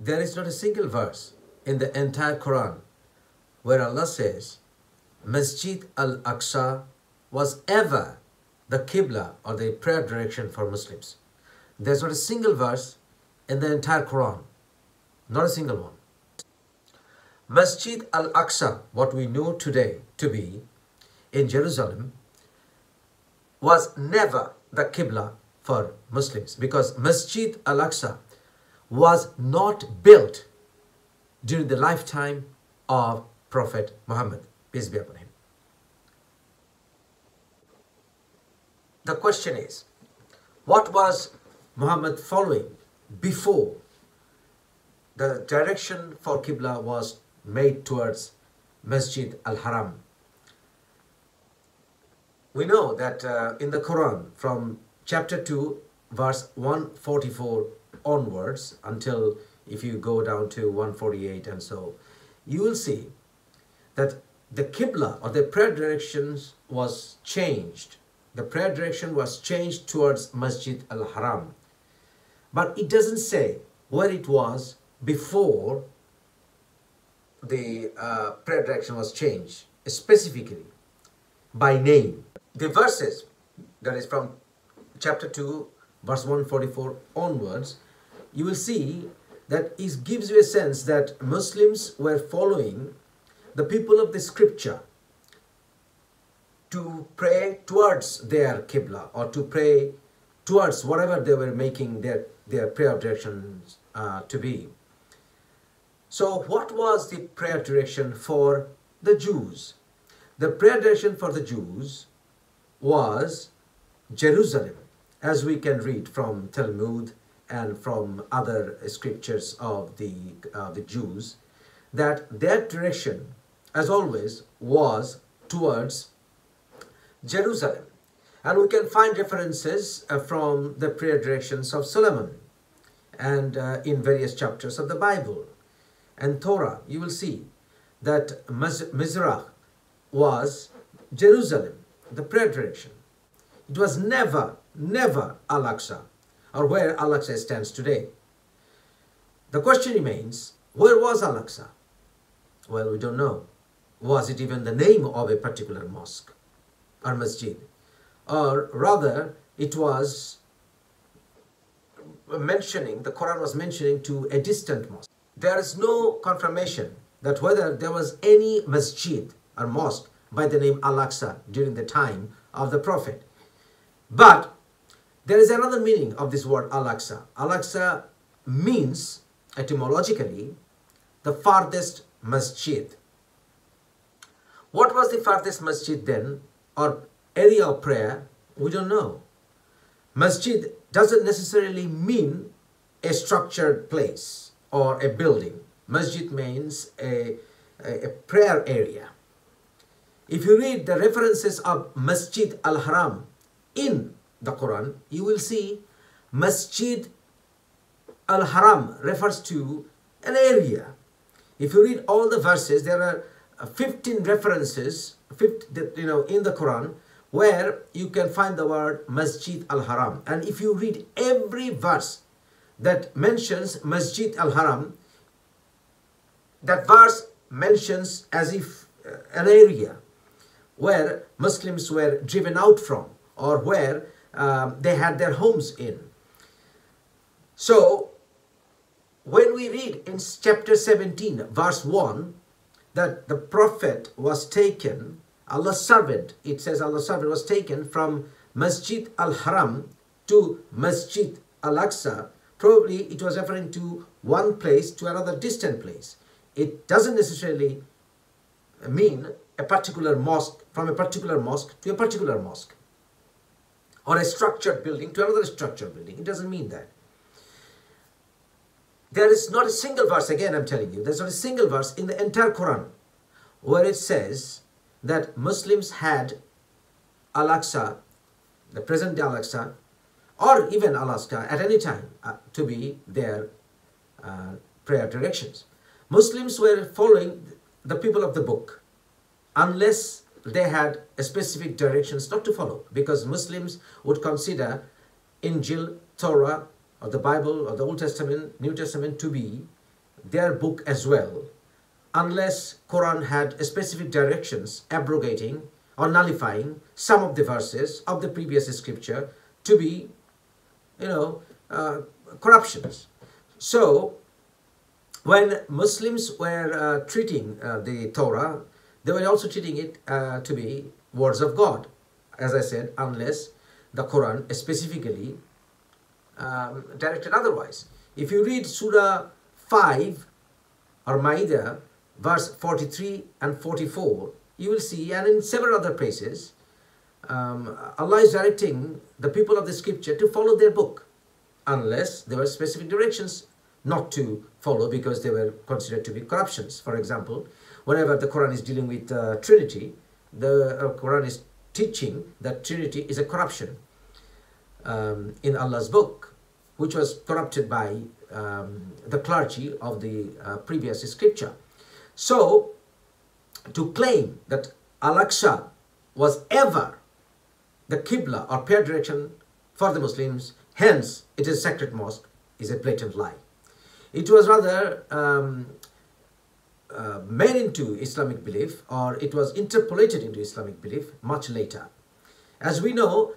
there is not a single verse in the entire Quran where Allah says Masjid al-Aqsa was ever the Qibla or the prayer direction for Muslims. There's not a single verse in the entire Quran. Not a single one. Masjid al-Aqsa, what we know today to be in Jerusalem, was never the Qibla for Muslims because Masjid al-Aqsa was not built during the lifetime of Prophet Muhammad, peace be upon him. The question is, what was Muhammad following before the direction for Qibla was made towards Masjid al-Haram? We know that uh, in the Quran from chapter 2 verse 144 onwards until if you go down to 148 and so you will see that the Qibla or the prayer directions was changed. The prayer direction was changed towards Masjid al-Haram. But it doesn't say where it was before the uh, prayer direction was changed, specifically by name. The verses, that is from chapter 2, verse 144 onwards, you will see that it gives you a sense that Muslims were following the people of the scripture to pray towards their Qibla or to pray towards whatever they were making their, their prayer directions uh, to be. So what was the prayer direction for the Jews? The prayer direction for the Jews was Jerusalem, as we can read from Talmud and from other scriptures of the, uh, the Jews, that their direction, as always, was towards Jerusalem. And we can find references uh, from the prayer directions of Solomon and uh, in various chapters of the Bible and Torah. You will see that Mizrach was Jerusalem, the prayer direction. It was never, never Al-Aqsa or where Al-Aqsa stands today. The question remains, where was Al-Aqsa? Well, we don't know. Was it even the name of a particular mosque or masjid? Or rather, it was mentioning, the Quran was mentioning to a distant mosque. There is no confirmation that whether there was any masjid or mosque by the name Al-Aqsa during the time of the Prophet. But there is another meaning of this word Al-Aqsa. Al-Aqsa means etymologically the farthest masjid. What was the farthest masjid then or area of prayer? We don't know. Masjid doesn't necessarily mean a structured place or a building. Masjid means a, a, prayer area. If you read the references of Masjid al-Haram in the Quran, you will see Masjid al-Haram refers to an area. If you read all the verses, there are 15 references 15, you know, in the Quran where you can find the word Masjid al-Haram. And if you read every verse that mentions Masjid al-Haram, that verse mentions as if uh, an area where Muslims were driven out from or where um, they had their homes in. So, when we read in chapter 17, verse 1, that the prophet was taken, Allah's servant, it says Allah's servant was taken from Masjid al-Haram to Masjid al-Aqsa, probably it was referring to one place to another distant place. It doesn't necessarily mean a particular mosque, from a particular mosque to a particular mosque or a structured building to another structured building. It doesn't mean that. There is not a single verse, again I'm telling you, there's not a single verse in the entire Quran where it says that Muslims had Al-Aqsa, the present day Al-Aqsa, or even Alaska at any time uh, to be their uh, prayer directions. Muslims were following the people of the book unless they had specific directions not to follow because Muslims would consider Injil, Torah, or the Bible or the Old Testament, New Testament to be their book as well unless Quran had specific directions abrogating or nullifying some of the verses of the previous scripture to be, you know, uh, corruptions. So, when Muslims were uh, treating uh, the Torah, they were also treating it uh, to be words of God, as I said, unless the Quran specifically um, directed otherwise. If you read Surah 5 or Maida, verse 43 and 44, you will see, and in several other places, um, Allah is directing the people of the scripture to follow their book, unless there were specific directions not to follow because they were considered to be corruptions. For example, whenever the Quran is dealing with uh, Trinity, the uh, Quran is teaching that Trinity is a corruption um, in Allah's book, which was corrupted by um, the clergy of the uh, previous scripture. So, to claim that Al-Aqsa was ever the Qibla or prayer direction for the Muslims, hence it is a sacred mosque, is a blatant lie. It was rather um, uh, made into Islamic belief or it was interpolated into Islamic belief much later. As we know,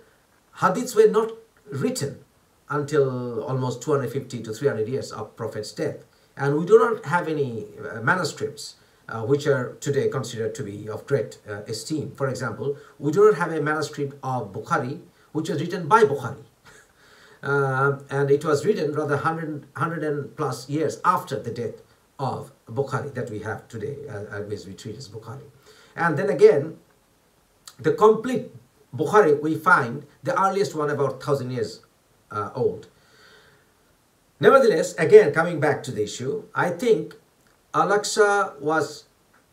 hadiths were not written until almost 250 to 300 years of Prophet's death. And we do not have any uh, manuscripts uh, which are today considered to be of great uh, esteem. For example, we do not have a manuscript of Bukhari which was written by Bukhari. Uh, and it was written rather 100, 100 and plus years after the death of Bukhari that we have today, uh, as we treat as Bukhari. And then again, the complete Bukhari we find the earliest one about 1000 years uh, old. Nevertheless, again coming back to the issue, I think Al-Aqsa was,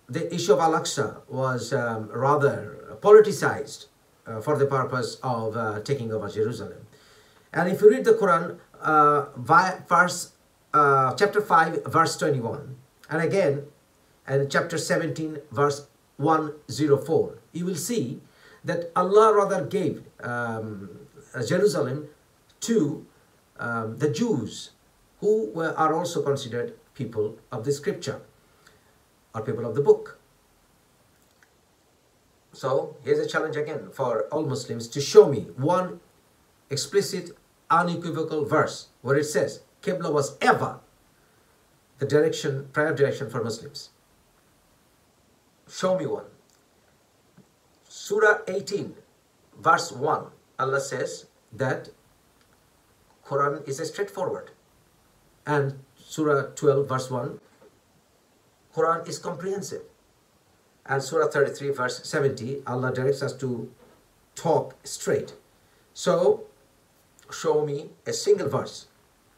the issue of Al-Aqsa was um, rather politicized uh, for the purpose of uh, taking over Jerusalem. And if you read the Quran, uh, verse, uh, chapter 5, verse 21, and again, and chapter 17, verse 104, you will see that Allah rather gave um, Jerusalem to um, the Jews who were, are also considered people of the scripture or people of the book. So here's a challenge again for all Muslims to show me one explicit, unequivocal verse where it says Qibla was ever the direction, prayer direction for Muslims. Show me one. Surah 18, verse 1, Allah says that Quran is straightforward. And Surah 12, verse 1, Quran is comprehensive. And Surah 33, verse 70, Allah directs us to talk straight. So, show me a single verse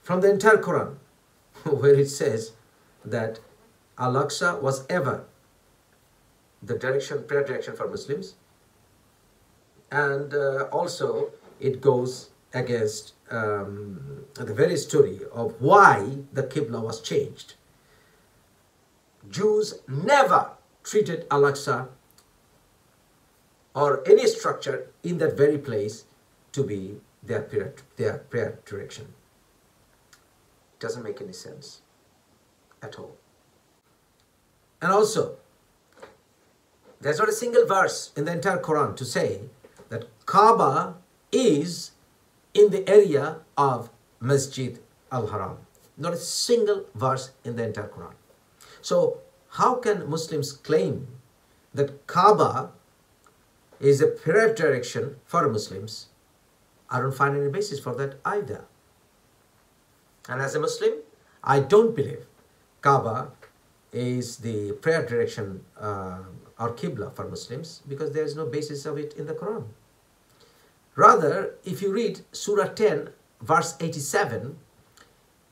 from the entire Quran where it says that Al-Aqsa was ever the direction, prayer direction for Muslims. And uh, also it goes against um, the very story of why the Qibla was changed. Jews never treated Al-Aqsa or any structure in that very place to be their prayer, their prayer direction. Doesn't make any sense at all. And also, there's not a single verse in the entire Quran to say that Kaaba is in the area of Masjid al-Haram. Not a single verse in the entire Quran. So how can Muslims claim that Kaaba is a prayer direction for Muslims? I don't find any basis for that either. And as a Muslim, I don't believe Kaaba is the prayer direction uh, or Qibla for Muslims because there is no basis of it in the Quran. Rather, if you read Surah 10, verse 87,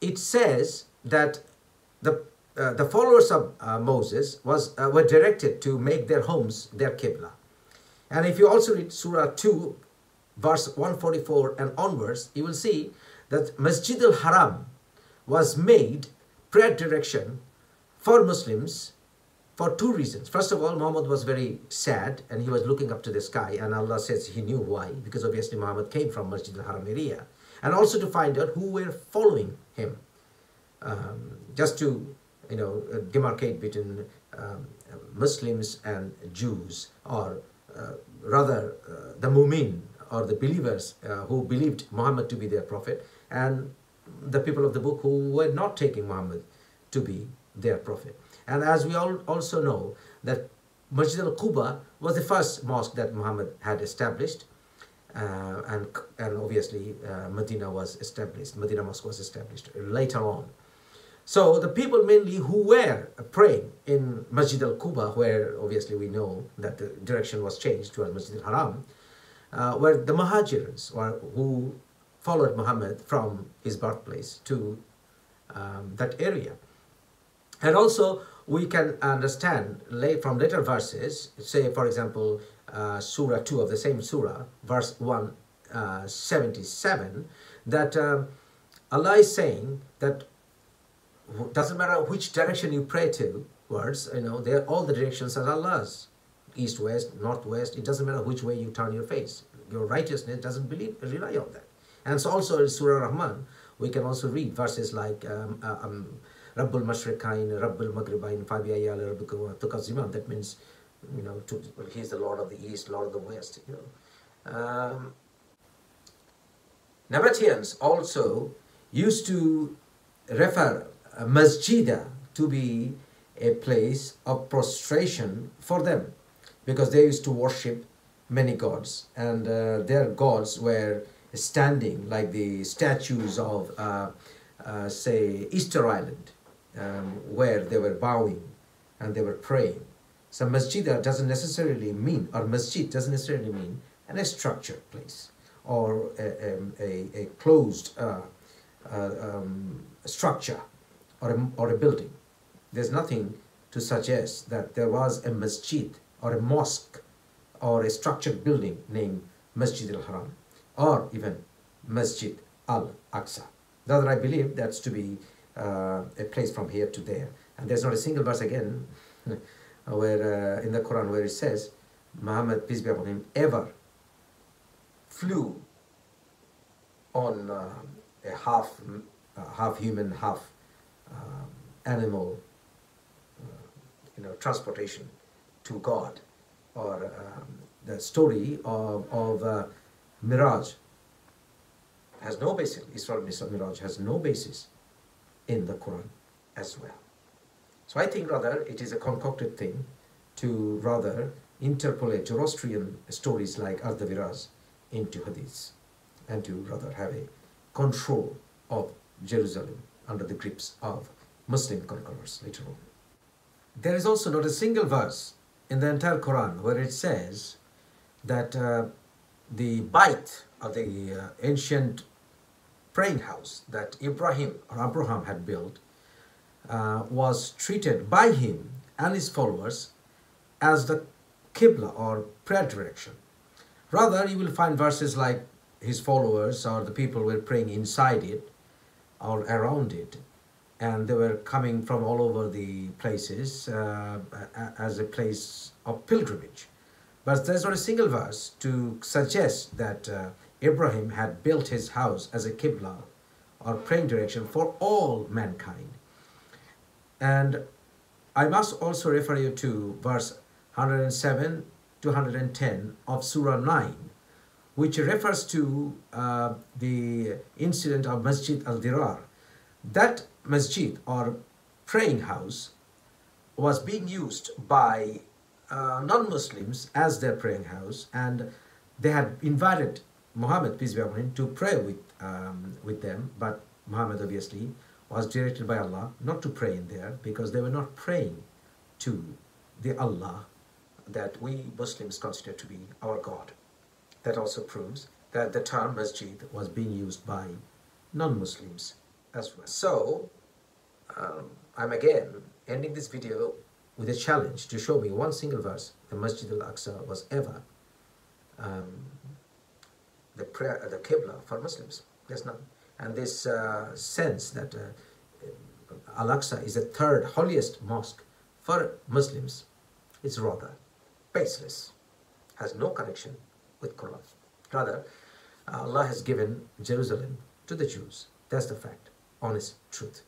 it says that the, uh, the followers of uh, Moses was, uh, were directed to make their homes their Qibla. And if you also read Surah 2, verse 144 and onwards, you will see that Masjid al-Haram was made prayer direction for Muslims for two reasons. First of all, Muhammad was very sad and he was looking up to the sky and Allah says he knew why because obviously Muhammad came from Masjid al-Haram area, And also to find out who were following him. Um, just to you know, uh, demarcate between um, Muslims and Jews, or uh, rather uh, the Mumin, or the believers uh, who believed Muhammad to be their prophet, and the people of the book who were not taking Muhammad to be their prophet. And as we all also know that Masjid al-Quba was the first mosque that Muhammad had established, uh, and, and obviously uh, Medina was established, Medina Mosque was established later on. So the people mainly who were praying in Masjid al-Quba, where obviously we know that the direction was changed to Al-Masjid al-Haram, uh, were the Muhajirs, or who followed Muhammad from his birthplace to um, that area. And also we can understand from later verses, say for example, uh, Surah 2 of the same Surah, verse 177, uh, that uh, Allah is saying that doesn't matter which direction you pray to words, you know, they're all the directions are Allah's. East, west, northwest, it doesn't matter which way you turn your face. Your righteousness doesn't believe, rely on that. And so also in Surah Rahman, we can also read verses like um, uh, um, Rabbul Mashriqain, Rabbul Maghribain, Fabiya Tukazimam. That means, you know, to, he's the Lord of the East, Lord of the West, you know. Um, also used to refer masjidah to be a place of prostration for them because they used to worship many gods and uh, their gods were standing like the statues of uh, uh, say Easter Island um, where they were bowing and they were praying. So masjid doesn't necessarily mean, or masjid doesn't necessarily mean an a structured place or a, um, a, a closed uh, uh, um, structure or a, or a building. There's nothing to suggest that there was a masjid or a mosque or a structured building named Masjid al-Haram or even Masjid al-Aqsa. Rather, I believe that's to be uh, a place from here to there. And there's not a single verse again where uh, in the Quran where it says Muhammad, peace be upon him, ever flew on uh, a half, uh, half human, half um, animal, uh, you know, transportation to God, or um, the story of, of uh, Miraj has no basis. Isra Miraj has no basis in the Quran as well. So I think rather it is a concocted thing to rather interpolate Zoroastrian stories like Arda Viraz into hadiths and to rather have a control of Jerusalem under the grips of Muslim conquerors later on. There is also not a single verse in the entire Quran where it says that uh, the bait of the uh, ancient praying house that Ibrahim or Abraham had built uh, was treated by him and his followers as the Qibla or prayer direction. Rather, you will find verses like his followers or the people were praying inside it or around it and they were coming from all over the places uh, as a place of pilgrimage. But there's not a single verse to suggest that uh, Abraham had built his house as a Qibla or praying direction for all mankind. And I must also refer you to verse 107 to 110 of Surah 9, which refers to uh, the incident of Masjid al-Dirar. That masjid or praying house was being used by uh, non-Muslims as their praying house and they had invited Muhammad, peace be upon him, to pray with, um, with them, but Muhammad obviously was directed by Allah not to pray in there because they were not praying to the Allah that we Muslims consider to be our God. That also proves that the term masjid was being used by non-Muslims as well. So, um, I'm again ending this video with a challenge to show me one single verse the Masjid al-Aqsa was ever um, the prayer, the Qibla for Muslims. There's none. And this uh, sense that uh, Al-Aqsa is the third holiest mosque for Muslims is rather baseless, has no connection with Quran. Rather, Allah has given Jerusalem to the Jews. That's the fact, honest truth.